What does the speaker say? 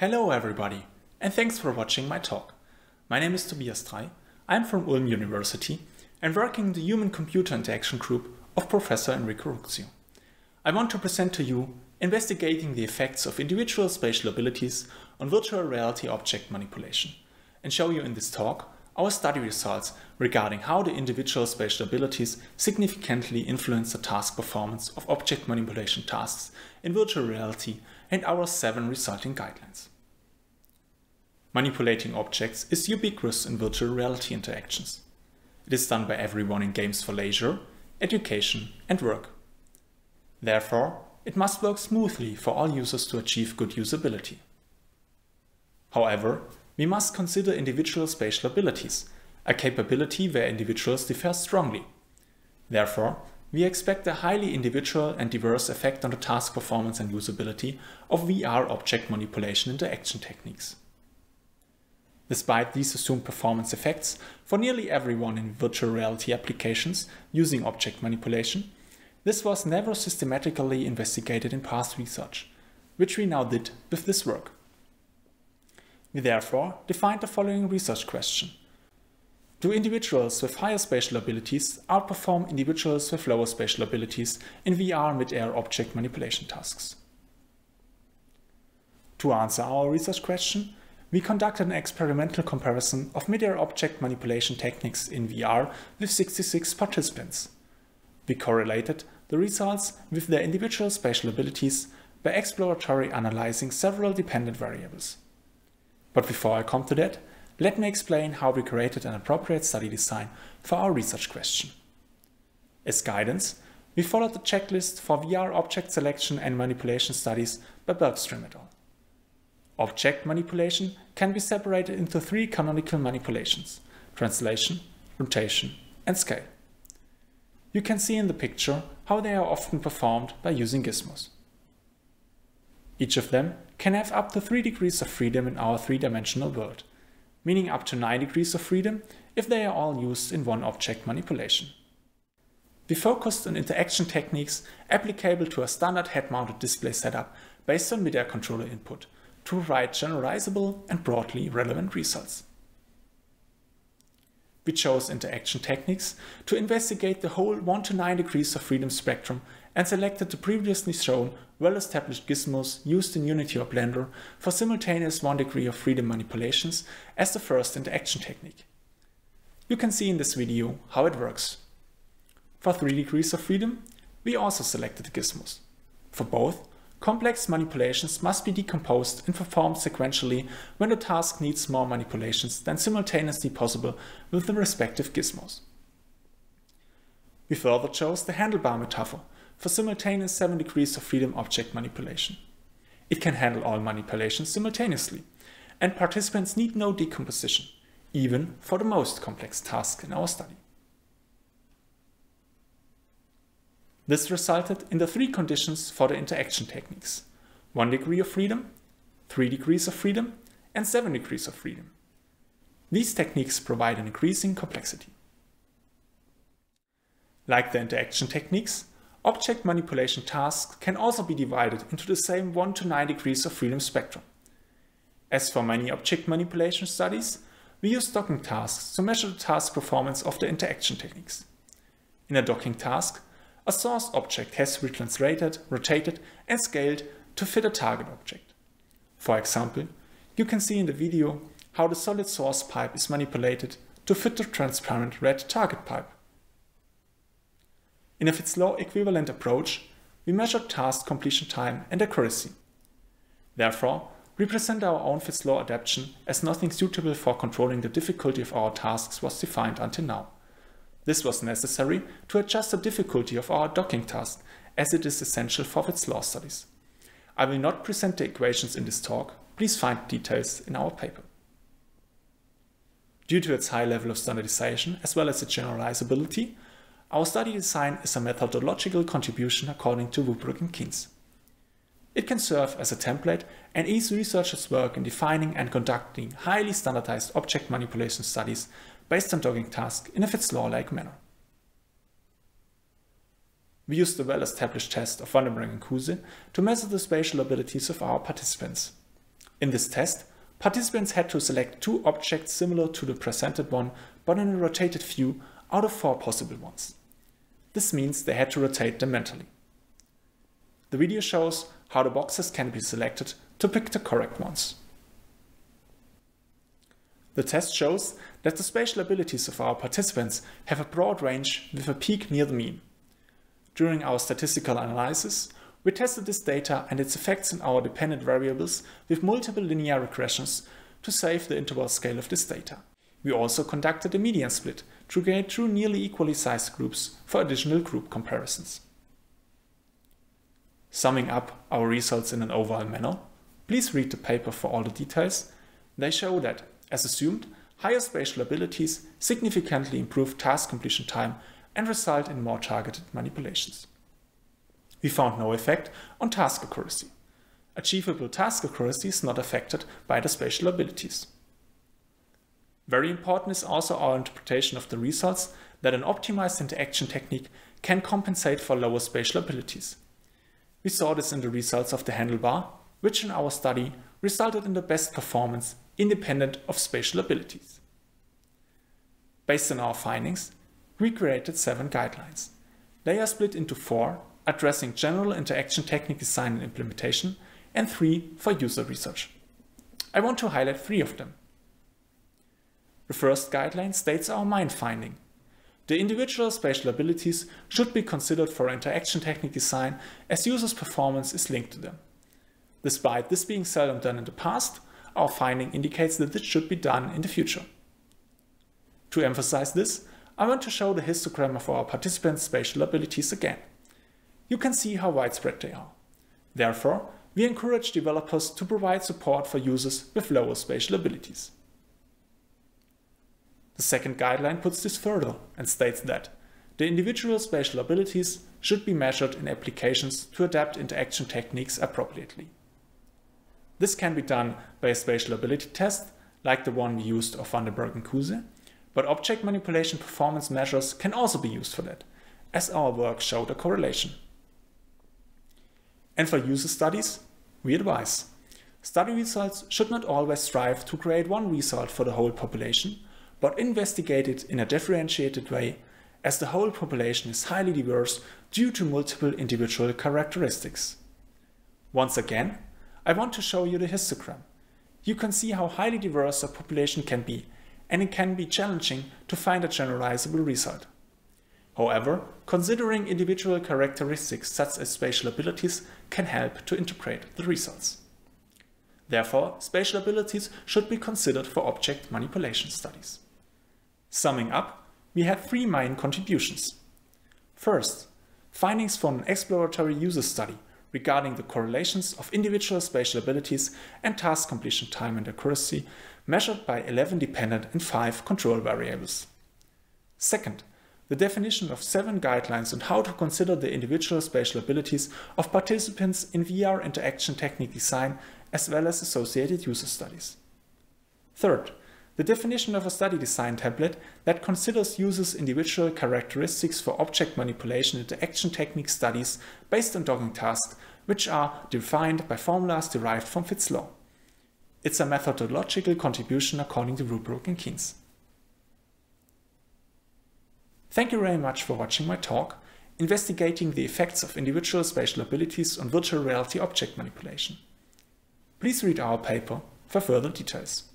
Hello everybody, and thanks for watching my talk. My name is Tobias Drey, I'm from Ulm University and working in the Human-Computer Interaction Group of Professor Enrico Rukzio. I want to present to you investigating the effects of individual spatial abilities on virtual reality object manipulation and show you in this talk our study results regarding how the individual spatial abilities significantly influence the task performance of object manipulation tasks in virtual reality and our seven resulting guidelines. Manipulating objects is ubiquitous in virtual reality interactions. It is done by everyone in games for leisure, education and work. Therefore, it must work smoothly for all users to achieve good usability. However, we must consider individual spatial abilities, a capability where individuals differ strongly. Therefore, we expect a highly individual and diverse effect on the task performance and usability of VR object manipulation interaction techniques. Despite these assumed performance effects, for nearly everyone in virtual reality applications using object manipulation, this was never systematically investigated in past research, which we now did with this work. We therefore defined the following research question. Do individuals with higher spatial abilities outperform individuals with lower spatial abilities in VR mid-air object manipulation tasks? To answer our research question, we conducted an experimental comparison of mid-air object manipulation techniques in VR with 66 participants. We correlated the results with their individual spatial abilities by exploratory analyzing several dependent variables. But before I come to that, let me explain how we created an appropriate study design for our research question. As guidance, we followed the checklist for VR object selection and manipulation studies by Bergström et al. Object manipulation can be separated into three canonical manipulations, translation, rotation, and scale. You can see in the picture how they are often performed by using gizmos. Each of them can have up to 3 degrees of freedom in our three-dimensional world meaning up to 9 degrees of freedom if they are all used in one object manipulation. We focused on interaction techniques applicable to a standard head-mounted display setup based on midair controller input to provide generalizable and broadly relevant results. We chose interaction techniques to investigate the whole 1 to 9 degrees of freedom spectrum and selected the previously shown well-established gizmos used in Unity or Blender for simultaneous 1 degree of freedom manipulations as the first interaction technique. You can see in this video how it works. For 3 degrees of freedom, we also selected gizmos. For both, complex manipulations must be decomposed and performed sequentially when the task needs more manipulations than simultaneously possible with the respective gizmos. We further chose the handlebar metaphor for simultaneous 7 degrees of freedom object manipulation. It can handle all manipulations simultaneously, and participants need no decomposition, even for the most complex task in our study. This resulted in the three conditions for the interaction techniques. 1 degree of freedom, 3 degrees of freedom, and 7 degrees of freedom. These techniques provide an increasing complexity. Like the interaction techniques, Object manipulation tasks can also be divided into the same 1 to 9 degrees of freedom spectrum. As for many object manipulation studies, we use docking tasks to measure the task performance of the interaction techniques. In a docking task, a source object has to be translated, rotated and scaled to fit a target object. For example, you can see in the video how the solid source pipe is manipulated to fit the transparent red target pipe. In a Fitts law equivalent approach, we measure task completion time and accuracy. Therefore, we present our own Fitts law adaptation as nothing suitable for controlling the difficulty of our tasks was defined until now. This was necessary to adjust the difficulty of our docking task as it is essential for Fitts law studies. I will not present the equations in this talk, please find details in our paper. Due to its high level of standardization as well as its generalizability, our study design is a methodological contribution according to Wobbrock and Kientz. It can serve as a template and ease researchers' work in defining and conducting highly standardized object manipulation studies based on docking tasks in a Fitts law-like manner. We used the well-established test of Vandenberg and Kuse to measure the spatial abilities of our participants. In this test, participants had to select two objects similar to the presented one, but in a rotated view out of four possible ones. This means they had to rotate them mentally. The video shows how the boxes can be selected to pick the correct ones. The test shows that the spatial abilities of our participants have a broad range with a peak near the mean. During our statistical analysis, we tested this data and its effects on our dependent variables with multiple linear regressions to save the interval scale of this data. We also conducted a median split to create two nearly equally sized groups for additional group comparisons. Summing up our results in an overall manner, please read the paper for all the details. They show that, as assumed, higher spatial abilities significantly improve task completion time and result in more targeted manipulations. We found no effect on task accuracy. Achievable task accuracy is not affected by the spatial abilities. Very important is also our interpretation of the results that an optimized interaction technique can compensate for lower spatial abilities. We saw this in the results of the handlebar, which in our study resulted in the best performance independent of spatial abilities. Based on our findings, we created seven guidelines. They are split into four, addressing general interaction technique design and implementation, and three for user research. I want to highlight three of them. The first guideline states our mind finding. The individual spatial abilities should be considered for interaction technique design as users' performance is linked to them. Despite this being seldom done in the past, our finding indicates that this should be done in the future. To emphasize this, I want to show the histogram of our participants' spatial abilities again. You can see how widespread they are. Therefore, we encourage developers to provide support for users with lower spatial abilities. The second guideline puts this further and states that the individual spatial abilities should be measured in applications to adapt interaction techniques appropriately. This can be done by a spatial ability test, like the one we used of van Vandenberg and Kuse, but object manipulation performance measures can also be used for that, as our work showed a correlation. And for user studies, we advise. Study results should not always strive to create one result for the whole population, but investigated in a differentiated way, as the whole population is highly diverse due to multiple individual characteristics. Once again, I want to show you the histogram. You can see how highly diverse a population can be and it can be challenging to find a generalizable result. However, considering individual characteristics such as spatial abilities can help to interpret the results. Therefore, spatial abilities should be considered for object manipulation studies. Summing up, we had three main contributions. First, findings from an exploratory user study regarding the correlations of individual spatial abilities and task completion time and accuracy measured by 11 dependent and 5 control variables. Second, the definition of seven guidelines on how to consider the individual spatial abilities of participants in VR interaction technique design as well as associated user studies. Third, the definition of a study design template that considers users' individual characteristics for object manipulation interaction technique studies based on docking tasks, which are defined by formulas derived from Fitts law. It's a methodological contribution according to Wobbrock and Kientz. Thank you very much for watching my talk, investigating the effects of individual spatial abilities on virtual reality object manipulation. Please read our paper for further details.